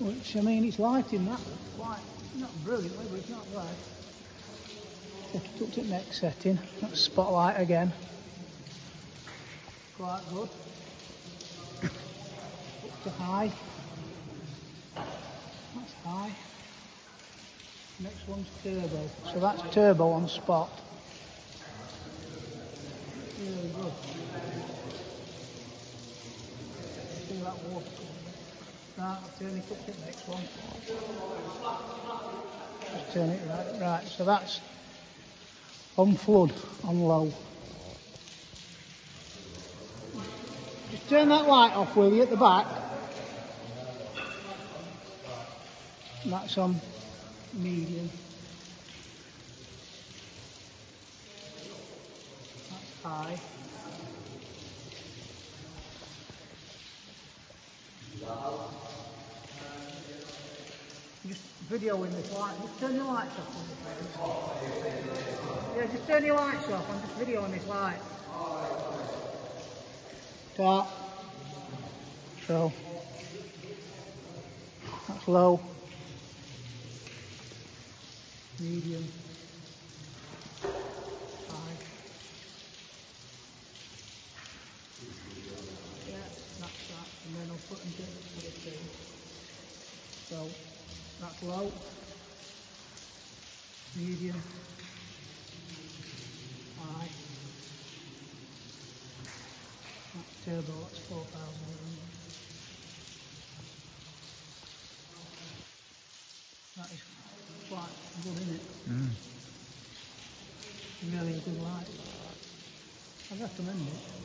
Which, I mean, it's lighting that quite, not brilliantly, but it's not bad. Take it up to the next setting. That's spotlight again. Quite good. Up to high. That's high. Next one's turbo. So that's turbo on spot. Really good. See that water Right, next one. Just turn it right. Right, so that's on flood, on low. Just turn that light off, will you, at the back? That's on medium. That's high. Just videoing this light. Just turn your lights off. Yeah, just turn your lights off. I'm just videoing this light. Start. So. That's low. Medium. So, that's low. Medium. High. That's turbo, that's 4,000. That is quite good, isn't it? Mm. Really good light. I recommend it.